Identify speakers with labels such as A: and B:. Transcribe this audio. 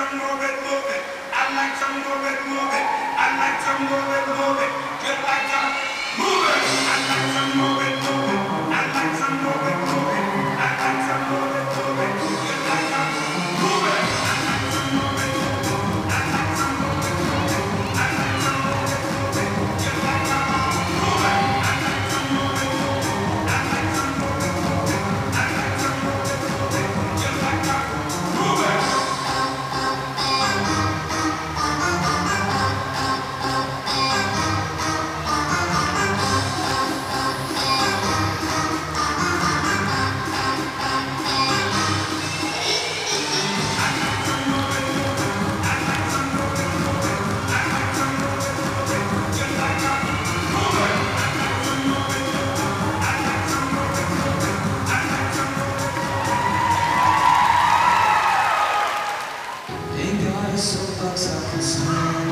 A: I like to move it, move. I like to move it, move. soapbox I this stand.